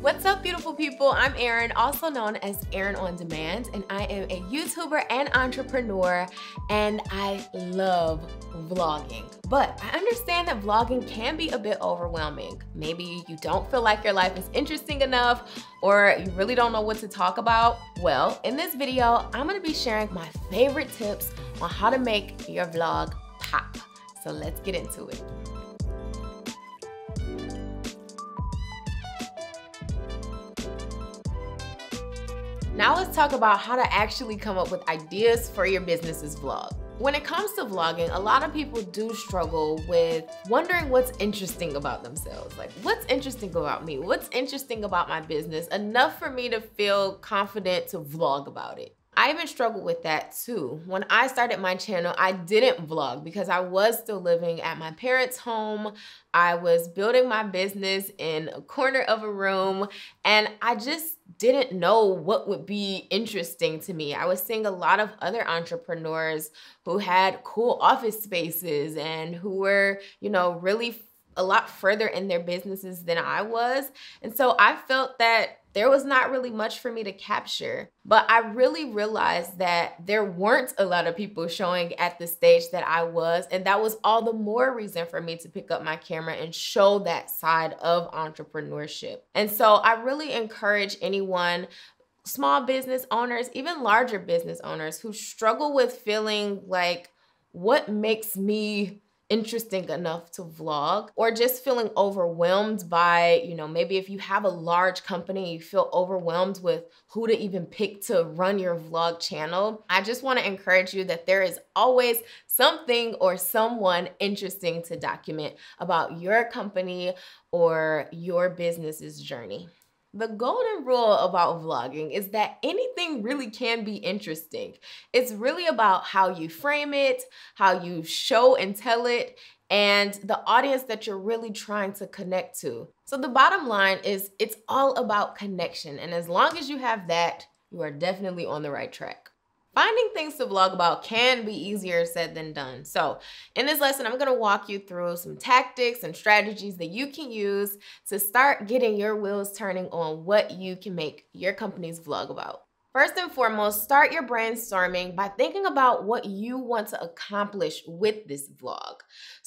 What's up, beautiful people? I'm Erin, also known as Erin on Demand, and I am a YouTuber and entrepreneur, and I love vlogging. But I understand that vlogging can be a bit overwhelming. Maybe you don't feel like your life is interesting enough, or you really don't know what to talk about. Well, in this video, I'm gonna be sharing my favorite tips on how to make your vlog pop. So let's get into it. Now let's talk about how to actually come up with ideas for your business's vlog. When it comes to vlogging, a lot of people do struggle with wondering what's interesting about themselves. Like, what's interesting about me? What's interesting about my business? Enough for me to feel confident to vlog about it. I even struggled with that too. When I started my channel, I didn't vlog because I was still living at my parents' home. I was building my business in a corner of a room and I just didn't know what would be interesting to me. I was seeing a lot of other entrepreneurs who had cool office spaces and who were, you know, really a lot further in their businesses than I was. And so I felt that there was not really much for me to capture. But I really realized that there weren't a lot of people showing at the stage that I was. And that was all the more reason for me to pick up my camera and show that side of entrepreneurship. And so I really encourage anyone small business owners, even larger business owners who struggle with feeling like what makes me interesting enough to vlog or just feeling overwhelmed by, you know, maybe if you have a large company, you feel overwhelmed with who to even pick to run your vlog channel. I just want to encourage you that there is always something or someone interesting to document about your company or your business's journey. The golden rule about vlogging is that anything really can be interesting. It's really about how you frame it, how you show and tell it, and the audience that you're really trying to connect to. So the bottom line is it's all about connection. And as long as you have that, you are definitely on the right track. Finding things to vlog about can be easier said than done. So in this lesson, I'm gonna walk you through some tactics and strategies that you can use to start getting your wheels turning on what you can make your company's vlog about. First and foremost, start your brainstorming by thinking about what you want to accomplish with this vlog.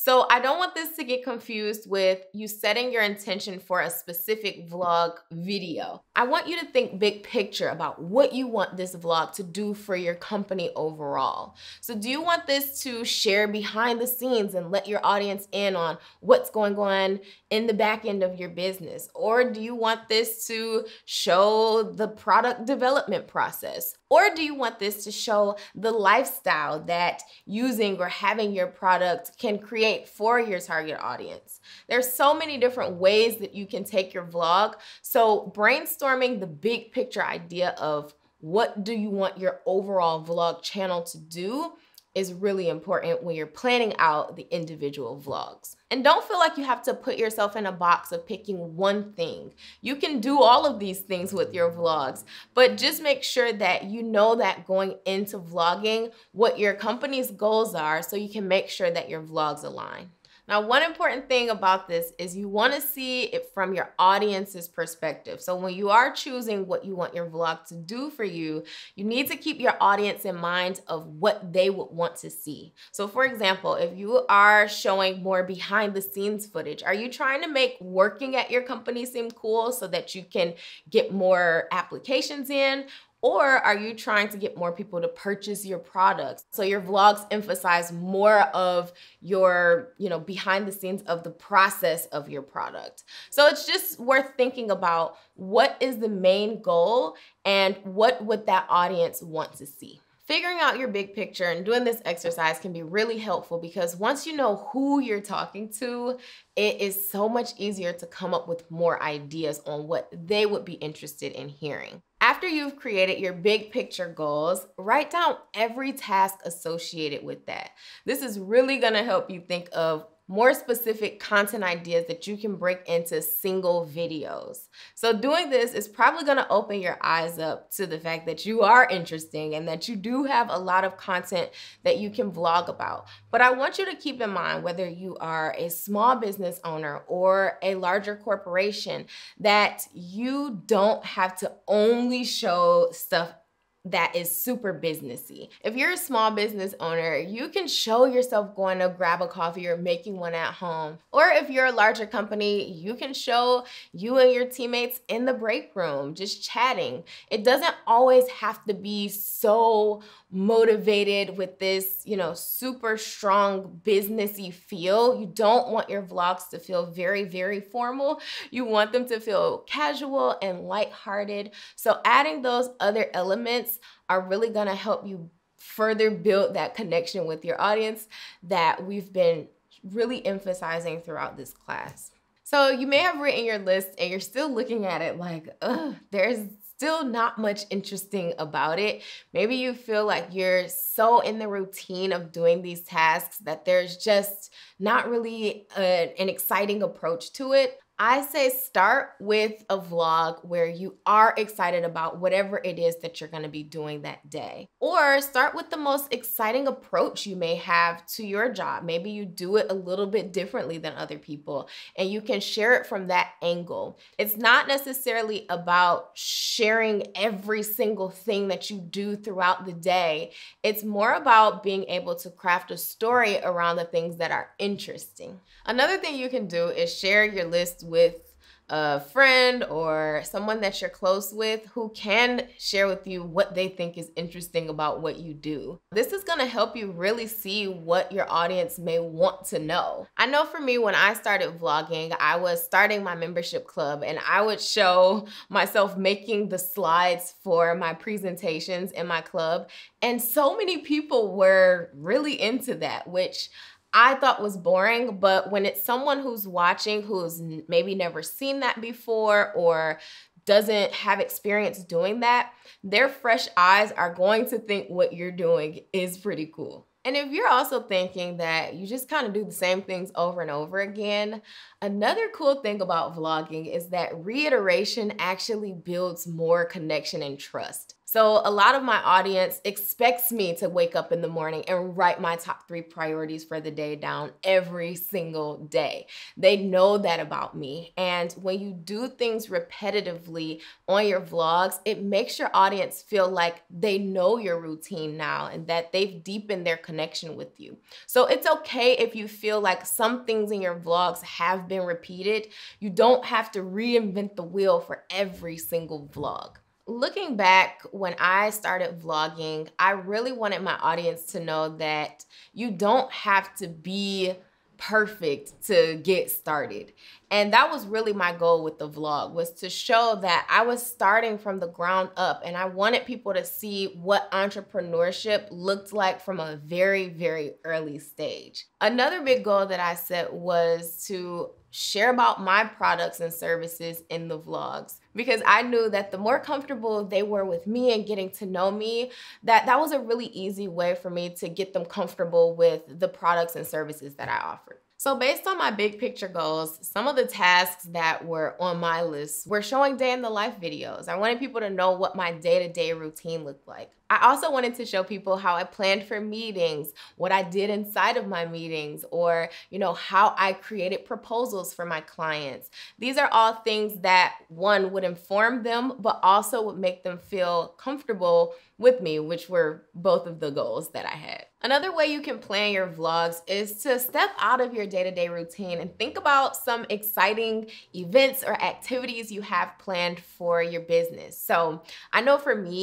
So I don't want this to get confused with you setting your intention for a specific vlog video. I want you to think big picture about what you want this vlog to do for your company overall. So do you want this to share behind the scenes and let your audience in on what's going on in the back end of your business? Or do you want this to show the product development process? Or do you want this to show the lifestyle that using or having your product can create for your target audience? There's so many different ways that you can take your vlog. So brainstorming the big picture idea of what do you want your overall vlog channel to do is really important when you're planning out the individual vlogs. And don't feel like you have to put yourself in a box of picking one thing. You can do all of these things with your vlogs, but just make sure that you know that going into vlogging, what your company's goals are so you can make sure that your vlogs align. Now, one important thing about this is you want to see it from your audience's perspective. So when you are choosing what you want your vlog to do for you, you need to keep your audience in mind of what they would want to see. So for example, if you are showing more behind the scenes footage, are you trying to make working at your company seem cool so that you can get more applications in? Or are you trying to get more people to purchase your products? So your vlogs emphasize more of your, you know, behind the scenes of the process of your product. So it's just worth thinking about what is the main goal and what would that audience want to see. Figuring out your big picture and doing this exercise can be really helpful because once you know who you're talking to, it is so much easier to come up with more ideas on what they would be interested in hearing. After you've created your big picture goals, write down every task associated with that. This is really gonna help you think of more specific content ideas that you can break into single videos. So doing this is probably gonna open your eyes up to the fact that you are interesting and that you do have a lot of content that you can vlog about. But I want you to keep in mind whether you are a small business owner or a larger corporation that you don't have to only show stuff that is super businessy. If you're a small business owner, you can show yourself going to grab a coffee or making one at home. Or if you're a larger company, you can show you and your teammates in the break room just chatting. It doesn't always have to be so motivated with this, you know, super strong businessy feel. You don't want your vlogs to feel very, very formal. You want them to feel casual and lighthearted. So adding those other elements are really gonna help you further build that connection with your audience that we've been really emphasizing throughout this class. So you may have written your list and you're still looking at it like, ugh, there's still not much interesting about it. Maybe you feel like you're so in the routine of doing these tasks that there's just not really a, an exciting approach to it. I say start with a vlog where you are excited about whatever it is that you're gonna be doing that day. Or start with the most exciting approach you may have to your job. Maybe you do it a little bit differently than other people and you can share it from that angle. It's not necessarily about sharing every single thing that you do throughout the day. It's more about being able to craft a story around the things that are interesting. Another thing you can do is share your list with a friend or someone that you're close with who can share with you what they think is interesting about what you do. This is gonna help you really see what your audience may want to know. I know for me, when I started vlogging, I was starting my membership club and I would show myself making the slides for my presentations in my club. And so many people were really into that, which I thought was boring, but when it's someone who's watching who's maybe never seen that before or doesn't have experience doing that, their fresh eyes are going to think what you're doing is pretty cool. And if you're also thinking that you just kind of do the same things over and over again, another cool thing about vlogging is that reiteration actually builds more connection and trust. So a lot of my audience expects me to wake up in the morning and write my top three priorities for the day down every single day. They know that about me. And when you do things repetitively on your vlogs, it makes your audience feel like they know your routine now and that they've deepened their connection with you. So it's okay if you feel like some things in your vlogs have been repeated. You don't have to reinvent the wheel for every single vlog. Looking back, when I started vlogging, I really wanted my audience to know that you don't have to be perfect to get started. And that was really my goal with the vlog was to show that I was starting from the ground up and I wanted people to see what entrepreneurship looked like from a very, very early stage. Another big goal that I set was to share about my products and services in the vlogs because I knew that the more comfortable they were with me and getting to know me, that that was a really easy way for me to get them comfortable with the products and services that I offered. So based on my big picture goals, some of the tasks that were on my list were showing day in the life videos. I wanted people to know what my day-to-day -day routine looked like. I also wanted to show people how I planned for meetings, what I did inside of my meetings, or you know how I created proposals for my clients. These are all things that one would inform them, but also would make them feel comfortable with me, which were both of the goals that I had. Another way you can plan your vlogs is to step out of your day-to-day -day routine and think about some exciting events or activities you have planned for your business. So I know for me,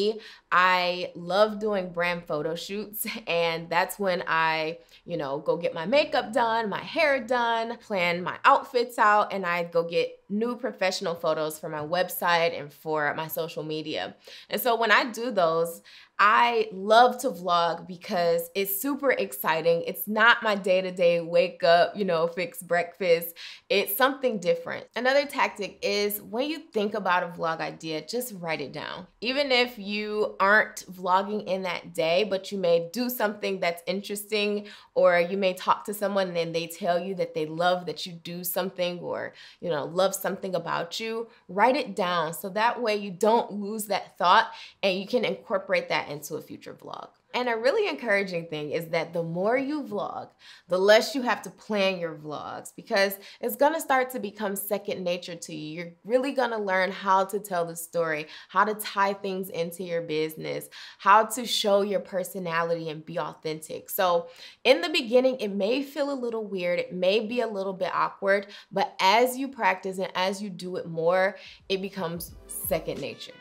I love doing brand photo shoots and that's when I, you know, go get my makeup done, my hair done, plan my outfits out and I go get new professional photos for my website and for my social media. And so when I do those, I love to vlog because it's super exciting. It's not my day to day wake up, you know, fix breakfast. It's something different. Another tactic is when you think about a vlog idea, just write it down. Even if you aren't vlogging in that day, but you may do something that's interesting, or you may talk to someone and they tell you that they love that you do something or, you know, love something about you, write it down so that way you don't lose that thought and you can incorporate that into a future vlog. And a really encouraging thing is that the more you vlog, the less you have to plan your vlogs because it's gonna start to become second nature to you. You're really gonna learn how to tell the story, how to tie things into your business, how to show your personality and be authentic. So, in the beginning, it may feel a little weird, it may be a little bit awkward, but as you practice and as you do it more, it becomes second nature.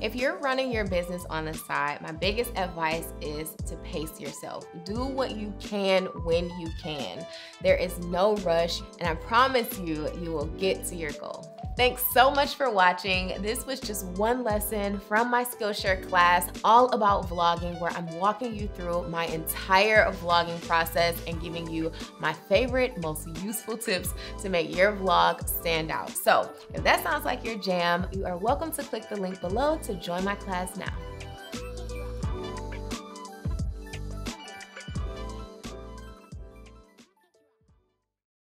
If you're running your business on the side, my biggest advice is to pace yourself. Do what you can when you can. There is no rush, and I promise you, you will get to your goal. Thanks so much for watching. This was just one lesson from my Skillshare class all about vlogging where I'm walking you through my entire vlogging process and giving you my favorite, most useful tips to make your vlog stand out. So if that sounds like your jam, you are welcome to click the link below to join my class now.